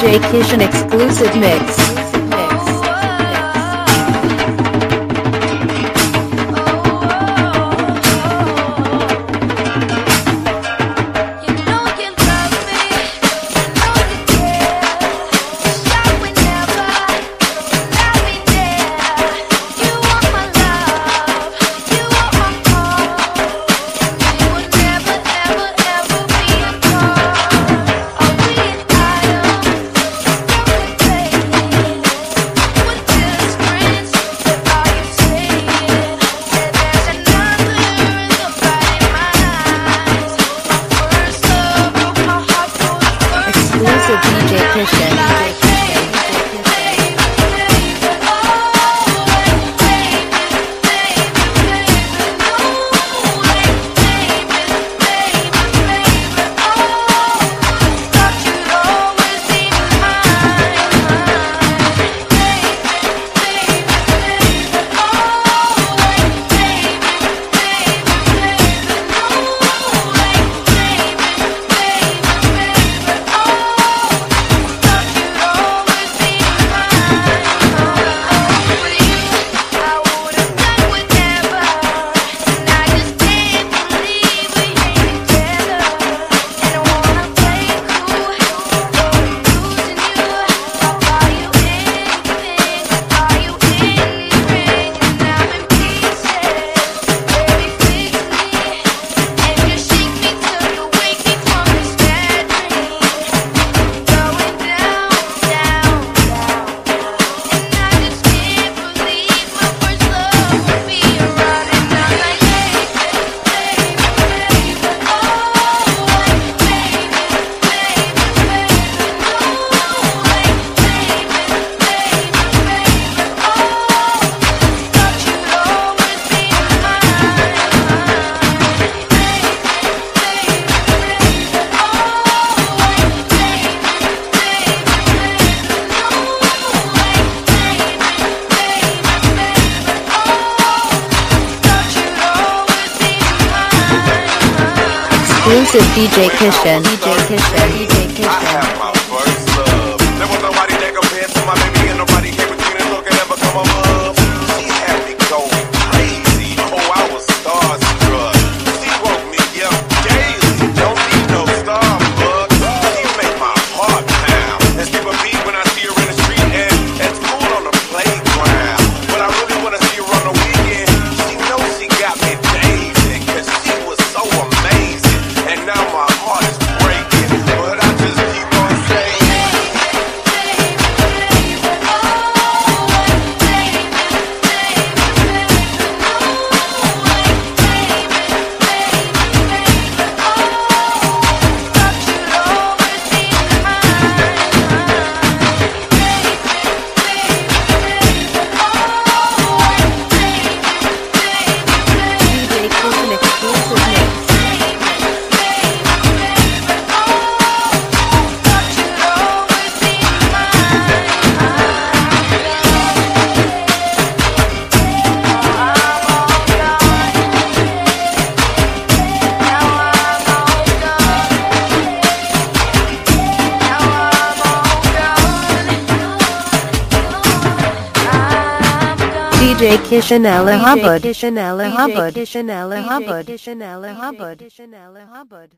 DJ Kishan exclusive mix. to DJ Christian. This is DJ Kishan. DJ Kishan. DJ Kishan. I have my first love. There was nobody that compared to my baby. DJ Kishanella Hubbard. Kishanella Hubbard. Kishanella Hubbard. Kishanella Hubbard.